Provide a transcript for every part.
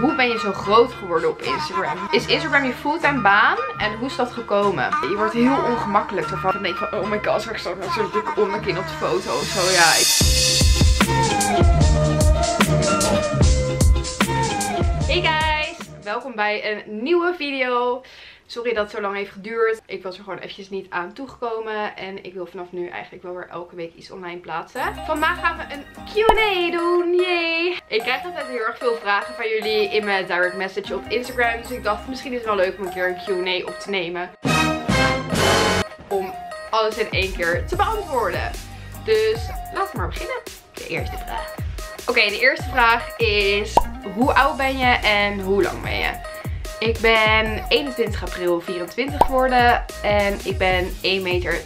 Hoe ben je zo groot geworden op Instagram? Is Instagram je fulltime baan? En hoe is dat gekomen? Je wordt heel ongemakkelijk ervan. Dan denk van, oh my god, straks met zo'n dikke onderkin op de foto of zo. Ja, Hey guys, welkom bij een nieuwe video. Sorry dat het zo lang heeft geduurd. Ik was er gewoon eventjes niet aan toegekomen. En ik wil vanaf nu eigenlijk wel weer elke week iets online plaatsen. Vandaag gaan we een Q&A doen. Yay! Ik krijg altijd heel erg veel vragen van jullie in mijn direct message op Instagram. Dus ik dacht misschien is het wel leuk om een keer een Q&A op te nemen. Om alles in één keer te beantwoorden. Dus laten we maar beginnen. De eerste vraag. Oké, de eerste vraag is hoe oud ben je en hoe lang ben je? Ik ben 21 april 24 geworden en ik ben 1,72 meter.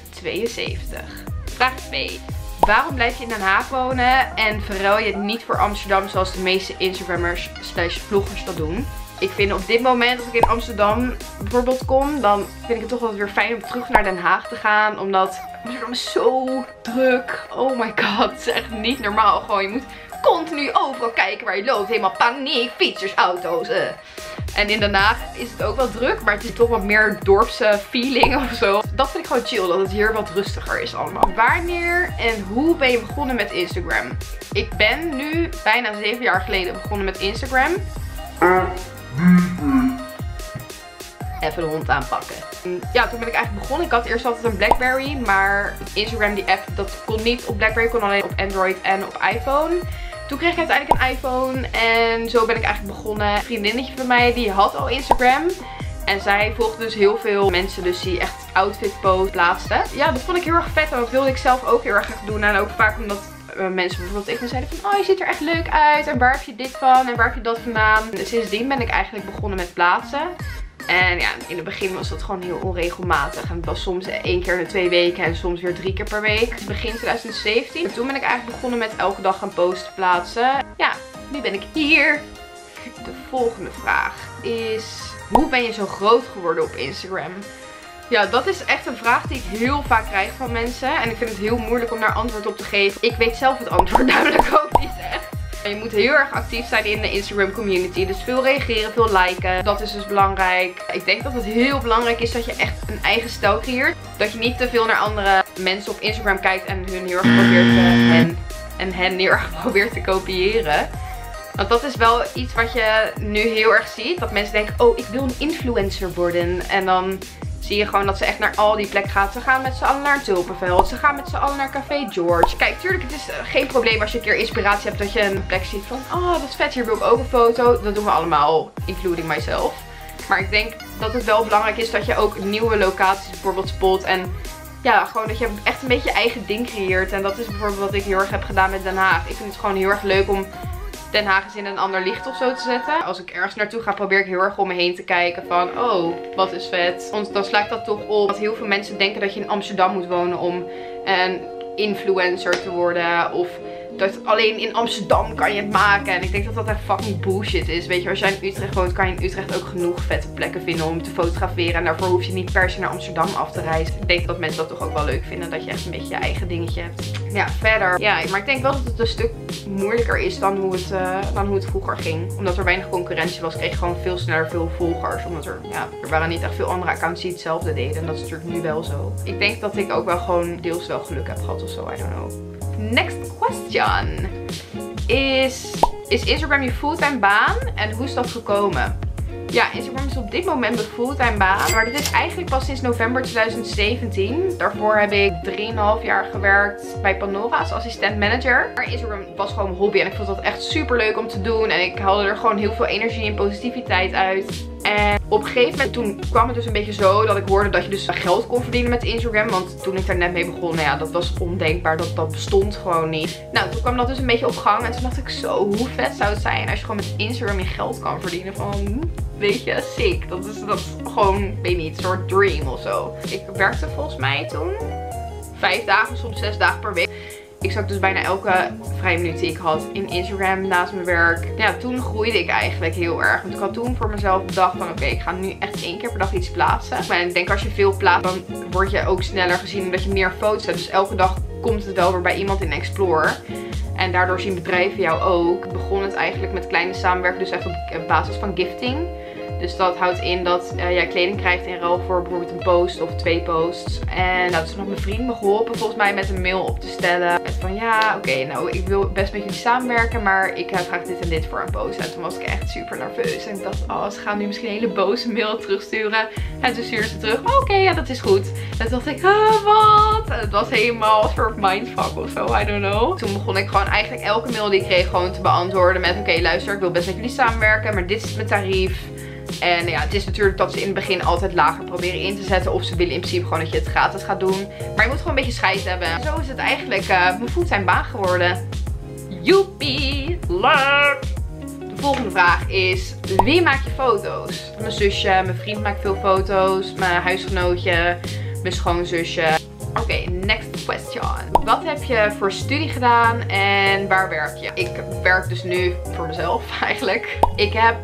Vraag 2. Waarom blijf je in Den Haag wonen en verruil je het niet voor Amsterdam zoals de meeste Instagrammers slash vloggers dat doen? Ik vind op dit moment als ik in Amsterdam bijvoorbeeld kom, dan vind ik het toch wel weer fijn om terug naar Den Haag te gaan. Omdat Amsterdam is zo druk. Oh my god, het is echt niet normaal. Gewoon, je moet continu overal kijken waar je loopt. Helemaal paniek, fietsers, auto's. Uh. En in Den Haag is het ook wel druk, maar het is toch wat meer dorpse feeling of zo. Dat vind ik gewoon chill, dat het hier wat rustiger is allemaal. Wanneer en hoe ben je begonnen met Instagram? Ik ben nu bijna 7 jaar geleden begonnen met Instagram. Even de hond aanpakken. Ja, toen ben ik eigenlijk begonnen. Ik had eerst altijd een Blackberry, maar Instagram die app, dat kon niet op Blackberry, kon alleen op Android en op iPhone. Toen kreeg ik uiteindelijk een iPhone en zo ben ik eigenlijk begonnen. Een vriendinnetje van mij die had al Instagram. En zij volgde dus heel veel mensen dus die echt outfit post plaatsten. Ja, dat vond ik heel erg vet en dat wilde ik zelf ook heel erg graag doen. En ook vaak omdat uh, mensen bijvoorbeeld ik zeiden van, oh je ziet er echt leuk uit. En waar heb je dit van en waar heb je dat vandaan. sindsdien ben ik eigenlijk begonnen met plaatsen. En ja, in het begin was dat gewoon heel onregelmatig. En het was soms één keer in de twee weken en soms weer drie keer per week. Begin 2017. En toen ben ik eigenlijk begonnen met elke dag gaan posten plaatsen. Ja, nu ben ik hier. De volgende vraag is, hoe ben je zo groot geworden op Instagram? Ja, dat is echt een vraag die ik heel vaak krijg van mensen. En ik vind het heel moeilijk om daar antwoord op te geven. Ik weet zelf het antwoord namelijk ook niet echt. Je moet heel erg actief zijn in de Instagram community. Dus veel reageren, veel liken. Dat is dus belangrijk. Ik denk dat het heel belangrijk is dat je echt een eigen stijl creëert. Dat je niet te veel naar andere mensen op Instagram kijkt en hun heel erg probeert te, en hen heel erg probeert te kopiëren. Want dat is wel iets wat je nu heel erg ziet. Dat mensen denken, oh ik wil een influencer worden. En dan zie je gewoon dat ze echt naar al die plekken gaat. Ze gaan met z'n allen naar Tulpenveld. Ze gaan met z'n allen naar Café George. Kijk, tuurlijk, het is eh, geen probleem als je een keer inspiratie hebt dat je een plek ziet van... Oh, dat is vet, hier wil ik ook een foto. Dat doen we allemaal, including myself. Maar ik denk dat het wel belangrijk is dat je ook nieuwe locaties bijvoorbeeld spot. En ja, gewoon dat je echt een beetje je eigen ding creëert. En dat is bijvoorbeeld wat ik heel erg heb gedaan met Den Haag. Ik vind het gewoon heel erg leuk om Den Haag in een ander licht of zo te zetten. Als ik ergens naartoe ga, probeer ik heel erg om me heen te kijken van, oh, wat is vet. Want dan slaat dat toch op dat heel veel mensen denken dat je in Amsterdam moet wonen om een influencer te worden. Of dat alleen in Amsterdam kan je het maken. En ik denk dat dat echt fucking bullshit is. Weet je, als jij in Utrecht woont, kan je in Utrecht ook genoeg vette plekken vinden om te fotograferen. En daarvoor hoef je niet per se naar Amsterdam af te reizen. Ik denk dat mensen dat toch ook wel leuk vinden. Dat je echt een beetje je eigen dingetje hebt. Ja, verder. Ja, maar ik denk wel dat het een stuk moeilijker is dan hoe het, uh, dan hoe het vroeger ging. Omdat er weinig concurrentie was, kreeg je gewoon veel sneller veel volgers. Omdat er, ja, er waren niet echt veel andere accounts die hetzelfde deden. En dat is natuurlijk nu wel zo. Ik denk dat ik ook wel gewoon deels wel geluk heb gehad of zo. I don't know. Next question is, is Instagram je fulltime baan en hoe is dat gekomen? Ja, Instagram is op dit moment mijn fulltime baan. Maar dit is eigenlijk pas sinds november 2017. Daarvoor heb ik 3,5 jaar gewerkt bij Pandora als assistent manager. Maar Instagram was gewoon mijn hobby en ik vond dat echt super leuk om te doen. En ik haalde er gewoon heel veel energie en positiviteit uit. En op een gegeven moment toen kwam het dus een beetje zo dat ik hoorde dat je dus geld kon verdienen met Instagram. Want toen ik daar net mee begon, nou ja, dat was ondenkbaar. Dat, dat bestond gewoon niet. Nou, toen kwam dat dus een beetje op gang. En toen dacht ik zo, hoe vet zou het zijn als je gewoon met Instagram je geld kan verdienen. Van, weet je, sick. Dat is, dat gewoon, weet niet, een soort dream of zo. Ik werkte volgens mij toen vijf dagen, soms zes dagen per week. Ik zag dus bijna elke vrije minuut die ik had in Instagram naast mijn werk. Ja, toen groeide ik eigenlijk heel erg. Want ik had toen voor mezelf bedacht van oké, ik ga nu echt één keer per dag iets plaatsen. Maar ik denk als je veel plaatst, dan word je ook sneller gezien omdat je meer foto's hebt. Dus elke dag komt het wel bij iemand in Explore. En daardoor zien bedrijven jou ook. Begon het eigenlijk met kleine samenwerking, dus even op basis van gifting. Dus dat houdt in dat uh, jij kleding krijgt in ruil voor bijvoorbeeld een post of twee posts. En nou, dus nog mijn vriend me geholpen volgens mij met een mail op te stellen. Van ja, oké, nou ik wil best met jullie samenwerken, maar ik heb graag dit en dit voor een post. En toen was ik echt super nerveus. En ik dacht, oh, ze gaan nu misschien een hele boze mail terugsturen. En toen stuurde ze terug, oké, ja, dat is goed. En toen dacht ik, wat? En het was helemaal een soort mindfuck of zo, I don't know. Toen begon ik gewoon eigenlijk elke mail die ik kreeg gewoon te beantwoorden met, oké, luister, ik wil best met jullie samenwerken, maar dit is mijn tarief. En ja, het is natuurlijk dat ze in het begin altijd lager proberen in te zetten. Of ze willen in principe gewoon dat je het gratis gaat doen. Maar je moet gewoon een beetje scheid hebben. Zo is het eigenlijk uh, mijn fulltime baan geworden. Joepie, leuk! De volgende vraag is, wie maakt je foto's? Mijn zusje, mijn vriend maakt veel foto's, mijn huisgenootje, mijn schoonzusje. Oké, Wat heb je voor studie gedaan en waar werk je? Ik werk dus nu voor mezelf eigenlijk. Ik heb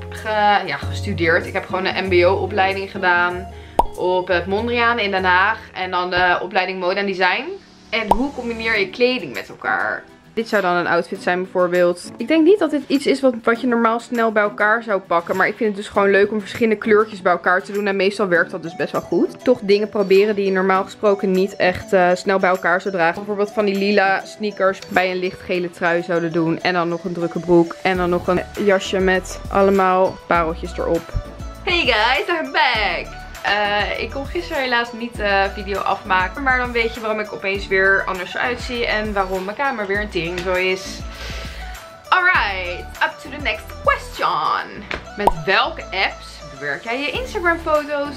ja, gestudeerd. Ik heb gewoon een mbo-opleiding gedaan op het Mondriaan in Den Haag. En dan de opleiding Mode en Design. En hoe combineer je kleding met elkaar? Dit zou dan een outfit zijn bijvoorbeeld. Ik denk niet dat dit iets is wat, wat je normaal snel bij elkaar zou pakken. Maar ik vind het dus gewoon leuk om verschillende kleurtjes bij elkaar te doen. En meestal werkt dat dus best wel goed. Toch dingen proberen die je normaal gesproken niet echt uh, snel bij elkaar zou dragen. Bijvoorbeeld van die lila sneakers bij een lichtgele trui zouden doen. En dan nog een drukke broek. En dan nog een jasje met allemaal pareltjes erop. Hey guys, I'm back! Uh, ik kon gisteren helaas niet de uh, video afmaken. Maar dan weet je waarom ik opeens weer anders uitzie. En waarom mijn kamer weer een tering zo is. Alright, up to the next question. Met welke apps bewerk jij je Instagram foto's?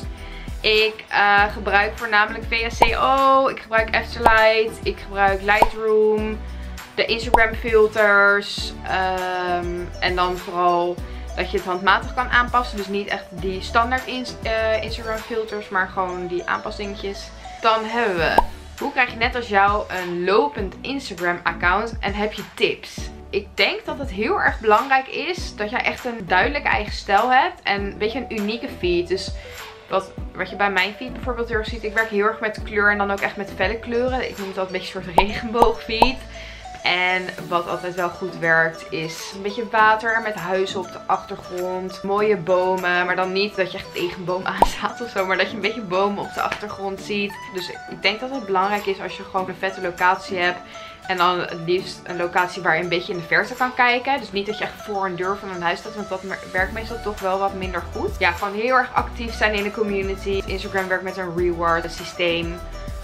Ik uh, gebruik voornamelijk VSCO. Ik gebruik Afterlight. Ik gebruik Lightroom. De Instagram filters. Um, en dan vooral dat je het handmatig kan aanpassen. Dus niet echt die standaard uh, Instagram filters, maar gewoon die aanpassingjes. Dan hebben we, hoe krijg je net als jou een lopend Instagram account en heb je tips? Ik denk dat het heel erg belangrijk is dat jij echt een duidelijke eigen stijl hebt. En een beetje een unieke feed. Dus wat, wat je bij mijn feed bijvoorbeeld heel erg ziet. Ik werk heel erg met kleur en dan ook echt met felle kleuren. Ik noem het altijd een beetje een soort regenboogfeed. En wat altijd wel goed werkt is een beetje water met huizen op de achtergrond. Mooie bomen, maar dan niet dat je echt tegen een boom aanstaat of zo. Maar dat je een beetje bomen op de achtergrond ziet. Dus ik denk dat het belangrijk is als je gewoon een vette locatie hebt. En dan het liefst een locatie waar je een beetje in de verte kan kijken. Dus niet dat je echt voor een deur van een huis staat. Want dat werkt meestal toch wel wat minder goed. Ja, gewoon heel erg actief zijn in de community. Instagram werkt met een reward systeem.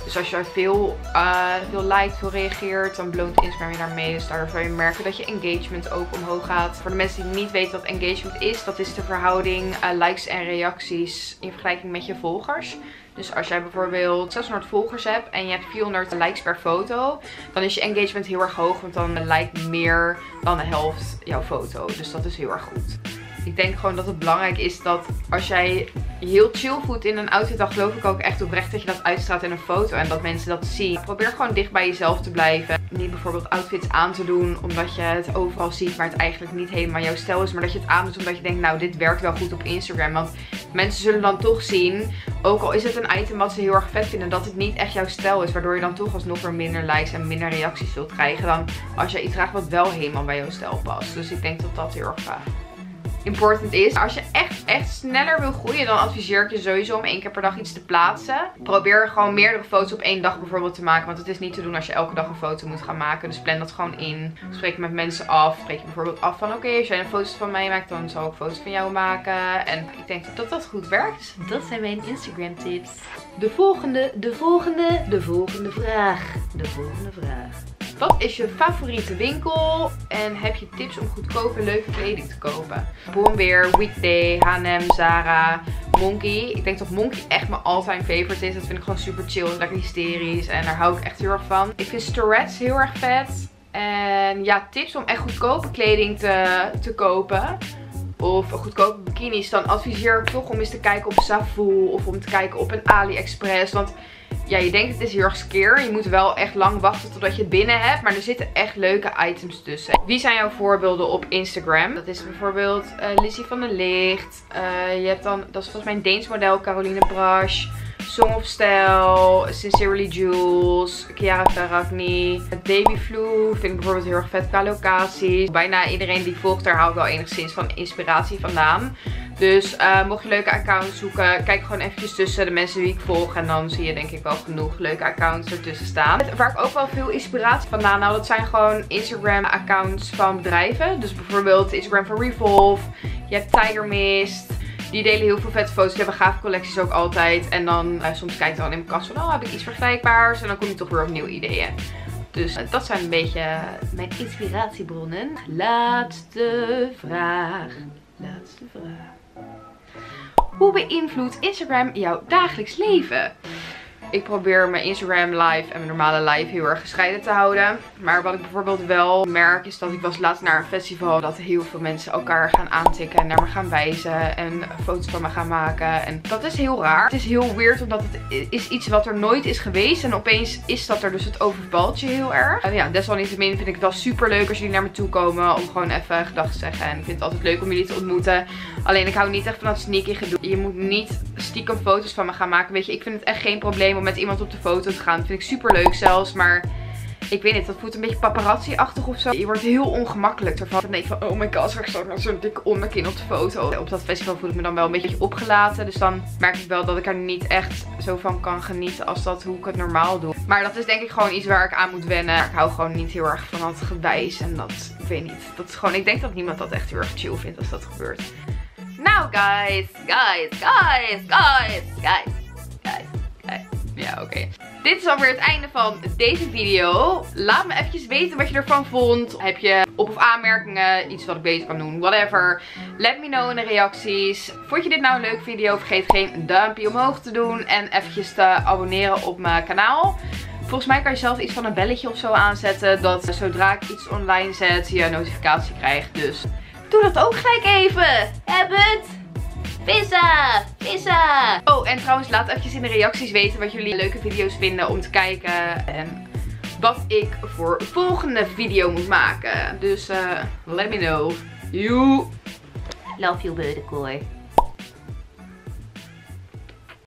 Dus als je veel, uh, veel liked, veel reageert, dan beloont Instagram je daarmee. Dus daardoor zal je merken dat je engagement ook omhoog gaat. Voor de mensen die niet weten wat engagement is, dat is de verhouding uh, likes en reacties in vergelijking met je volgers. Dus als jij bijvoorbeeld 600 volgers hebt en je hebt 400 likes per foto, dan is je engagement heel erg hoog. Want dan lijkt meer dan de helft jouw foto. Dus dat is heel erg goed. Ik denk gewoon dat het belangrijk is dat als jij heel chill voelt in een outfit, dan geloof ik ook echt oprecht dat je dat uitstraalt in een foto. En dat mensen dat zien. Probeer gewoon dicht bij jezelf te blijven. Niet bijvoorbeeld outfits aan te doen omdat je het overal ziet, maar het eigenlijk niet helemaal jouw stijl is. Maar dat je het aandoet omdat je denkt, nou dit werkt wel goed op Instagram. Want mensen zullen dan toch zien, ook al is het een item wat ze heel erg vet vinden, dat het niet echt jouw stijl is. Waardoor je dan toch alsnog weer minder likes en minder reacties zult krijgen dan als je iets draagt wat wel helemaal bij jouw stijl past. Dus ik denk dat dat heel erg uh, important is. Als je echt, echt sneller wil groeien, dan adviseer ik je sowieso om één keer per dag iets te plaatsen. Probeer gewoon meerdere foto's op één dag bijvoorbeeld te maken. Want het is niet te doen als je elke dag een foto moet gaan maken. Dus plan dat gewoon in. Spreek met mensen af. Spreek je bijvoorbeeld af van oké, als jij een foto's van mij maakt, dan zal ik foto's van jou maken. En ik denk dat dat goed werkt. Dat zijn mijn Instagram tips. De volgende, de volgende, de volgende vraag. De volgende vraag. Wat is je favoriete winkel? En heb je tips om goedkope leuke kleding te kopen? Boombeer, Weekday, H&M, Zara, Monkey. Ik denk dat Monkey echt mijn all-time favorite is. Dat vind ik gewoon super chill en lekker hysterisch. En daar hou ik echt heel erg van. Ik vind Storets heel erg vet. En ja, tips om echt goedkope kleding te, te kopen of goedkope bikinis, dan adviseer ik toch om eens te kijken op Savool of om te kijken op een AliExpress. Want ja, je denkt het is scare. Je moet wel echt lang wachten totdat je het binnen hebt. Maar er zitten echt leuke items tussen. Wie zijn jouw voorbeelden op Instagram? Dat is bijvoorbeeld uh, Lizzie van der Licht. Uh, je hebt dan, dat is volgens mij een Deens model, Caroline Brasch. Song of Style, Sincerely Jules, Chiara Ferragni, Baby Flu vind ik bijvoorbeeld heel erg vet qua locaties. Bijna iedereen die volgt daar haalt wel enigszins van inspiratie vandaan. Dus uh, mocht je leuke accounts zoeken, kijk gewoon eventjes tussen de mensen die ik volg. En dan zie je denk ik wel genoeg leuke accounts ertussen staan. Waar ik ook wel veel inspiratie vandaan haal, dat zijn gewoon Instagram accounts van bedrijven. Dus bijvoorbeeld Instagram van Revolve, je hebt Tiger Mist. Die delen heel veel vette foto's. Die hebben gave collecties ook altijd. En dan uh, soms kijk ik dan in mijn kast van, oh heb ik iets vergelijkbaars. En dan kom je toch weer op nieuwe ideeën. Dus uh, dat zijn een beetje mijn inspiratiebronnen. Laatste vraag. Laatste vraag. Hoe beïnvloedt Instagram jouw dagelijks leven? Ik probeer mijn Instagram live en mijn normale live heel erg gescheiden te houden. Maar wat ik bijvoorbeeld wel merk is dat ik was laatst naar een festival. Dat heel veel mensen elkaar gaan aantikken en naar me gaan wijzen. En foto's van me gaan maken. En dat is heel raar. Het is heel weird omdat het is iets wat er nooit is geweest. En opeens is dat er dus het overvalt je heel erg. En ja, desalniettemin vind ik het wel super leuk als jullie naar me toe komen. Om gewoon even gedachten te zeggen. En ik vind het altijd leuk om jullie te ontmoeten. Alleen ik hou niet echt van dat sneaky gedoe. Je moet niet stiekem foto's van me gaan maken. Weet je, ik vind het echt geen probleem om met iemand op de foto te gaan. Dat vind ik super leuk zelfs. Maar ik weet niet, dat voelt een beetje paparazzi-achtig of zo. Je wordt heel ongemakkelijk ervan. Dan denk van, oh my god, ik met zo'n dikke onderkin op de foto. Op dat festival voel ik me dan wel een beetje opgelaten. Dus dan merk ik wel dat ik er niet echt zo van kan genieten als dat hoe ik het normaal doe. Maar dat is denk ik gewoon iets waar ik aan moet wennen. Ik hou gewoon niet heel erg van dat gewijs. En dat, ik weet niet. Dat is gewoon, ik denk dat niemand dat echt heel erg chill vindt als dat gebeurt. Nou guys, guys, guys, guys, guys. Ja, oké. Dit is alweer het einde van deze video. Laat me eventjes weten wat je ervan vond. Heb je op- of aanmerkingen, iets wat ik beter kan doen, whatever. Let me know in de reacties. Vond je dit nou een leuke video? Vergeet geen duimpje omhoog te doen. En eventjes te abonneren op mijn kanaal. Volgens mij kan je zelf iets van een belletje of zo aanzetten. Dat zodra ik iets online zet, je een notificatie krijgt. Dus doe dat ook gelijk even. Heb het? Vissa! Vissa! Oh, en trouwens laat eventjes in de reacties weten wat jullie leuke video's vinden om te kijken. En wat ik voor de volgende video moet maken. Dus uh, let me know. You. Love you, Buddekooi.